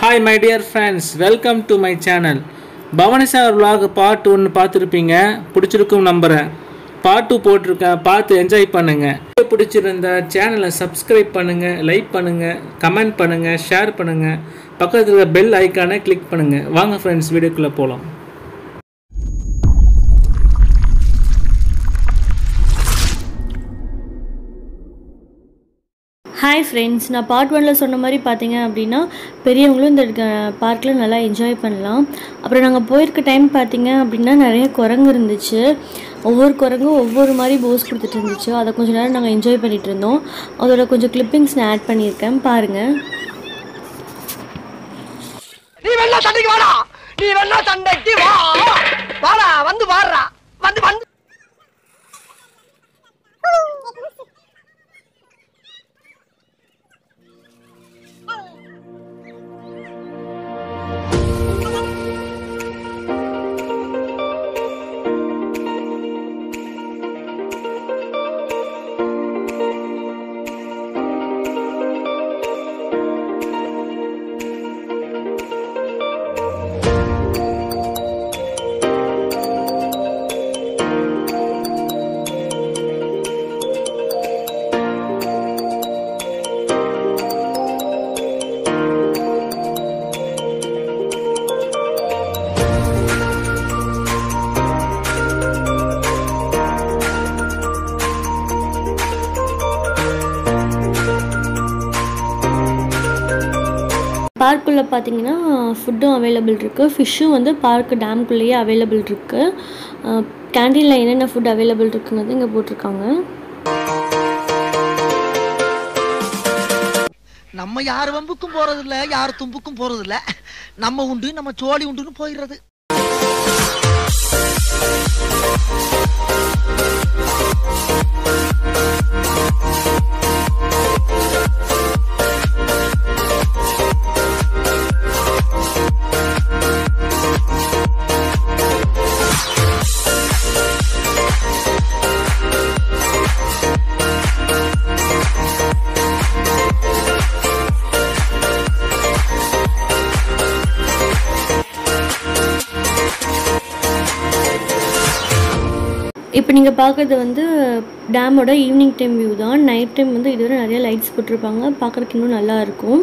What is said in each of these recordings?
Hi my dear friends welcome to my channel Bhavani vlog part ஒன்று பார்த்துருப்பீங்க. பிடிச்சிருக்கும் நம்புகிறேன் பார்ட் டூ போட்டிருக்கேன். பார்த்து என்ஜாய் பண்ணுங்கள் பிடிச்சிருந்தா சேனலை சப்ஸ்கிரைப் பண்ணுங்கள் லைக் பண்ணுங்கள் கமெண்ட் பண்ணுங்கள் ஷேர் பண்ணுங்கள் பக்கத்தில் பெல் ஐக்கானை கிளிக் பண்ணுங்கள் வாங்க ஃப்ரெண்ட்ஸ் வீடியோக்குள்ளே போகலாம் ஹாய் ஃப்ரெண்ட்ஸ் நான் பார்ட் ஒனில் சொன்ன மாதிரி பார்த்தீங்க அப்படின்னா பெரியவங்களும் இந்த பார்க்கில் நல்லா என்ஜாய் பண்ணலாம். அப்புறம் நாங்கள் போயிருக்க டைம் பார்த்தீங்க அப்படின்னா நிறைய குரங்கு இருந்துச்சு. ஒவ்வொரு குரங்கும் ஒவ்வொரு மாதிரி போஸ் கொடுத்துட்டு இருந்துச்சு. அதை கொஞ்ச நேரம் நாங்கள் என்ஜாய் பண்ணிகிட்டு இருந்தோம். அதோட கொஞ்சம் கிளிப்பிங்ஸ் நான் ஆட் பண்ணியிருக்கேன். பாருங்கள் நீ வேணா சண்டைக்கு வாடா. நீ வேணா சண்டைக்கு வா. வாடா வந்து வாடுறா. வந்து வந்து பார்க்குள்ளே பார்த்தீங்கன்னா ஃபுட்டும் அவைலபிள் இருக்குது ஃபிஷ்ஷும் வந்து பார்க் டேம்குள்ளேயே அவைலபிள் இருக்குது கேண்டீனில் என்னென்ன ஃபுட் அவைலபிள் இருக்குங்கிறது இங்கே போட்டிருக்காங்க. நம்ம யார் வம்புக்கும் போறது இல்ல யார் தும்புக்கும் போறது நம்ம உண்டு நம்ம சோழி உண்டுன்னு போயிடுறது. இப்போ நீங்கள் பார்க்குறது வந்து டேமோட ஈவினிங் டைம் வியூ தான். நைட் டைம் வந்து இதுவரை நிறைய லைட்ஸ் போட்டிருப்பாங்க. பார்க்குறதுக்கு இன்னும் நல்லாயிருக்கும்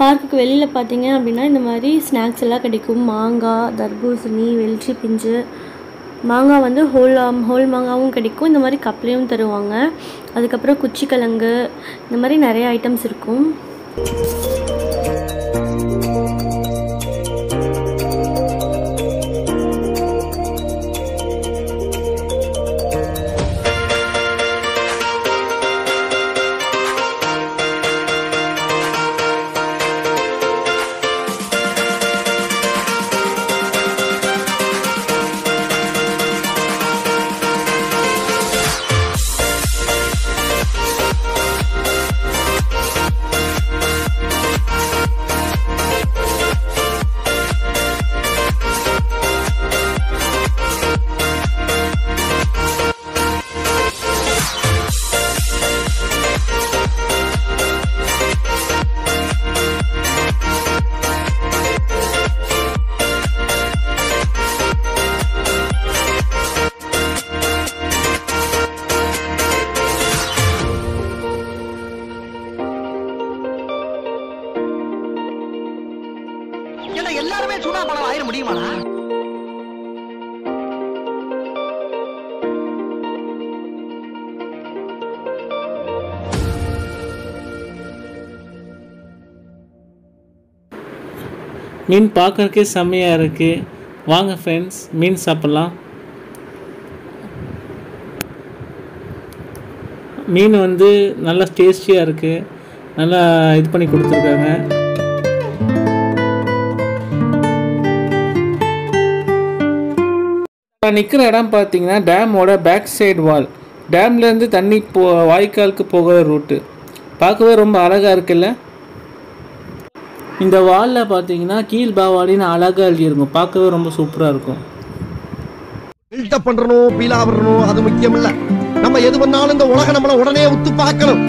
பார்க்குக்கு வெளியில் பார்த்தீங்க அப்படின்னா இந்த மாதிரி ஸ்நாக்ஸ் எல்லாம் கிடைக்கும். மாங்காய் தர்பூசணி வெளிச்சி பிஞ்சு. மாங்காய் வந்து ஹோல் ஹோல் um, மாங்காவும் கிடைக்கும். இந்த மாதிரி கப்லேயும் தருவாங்க. அதுக்கப்புறம் குச்சி கிழங்கு இந்த மாதிரி நிறைய ஐட்டம்ஸ் இருக்கும். ஏன்னா சுண்ணா பணம் ஆயிட முடியுமாடா? மீன் பார்க்கறக்கே செம்மையாக இருக்குது வாங்க ஃப்ரெண்ட்ஸ் மீன் சாப்பிட்லாம். மீன் வந்து நல்லா டேஸ்டியாக இருக்குது நல்லா இது பண்ணி கொடுத்துருக்காங்க. நான் நிற்கிற இடம் பார்த்தீங்கன்னா டேமோட பேக் சைடு வால். டேம்லேருந்து தண்ணி போ வாய்க்காலுக்கு போகிற ரூட்டு. பார்க்கவே ரொம்ப அழகாக இருக்குல்ல? இந்த வாலில் பார்த்தீங்கன்னா கீழ் பாவாடின்னு அழகாக எழுதியிருக்கும். பார்க்கவே ரொம்ப சூப்பராக இருக்கும். பில்டப் பண்றணும் பீலா வரணும் அது முக்கியம் இல்லை நம்ம எது பண்ணாலும் இந்த உலகம் நம்மளை உடனே உத்து பார்க்கணும்.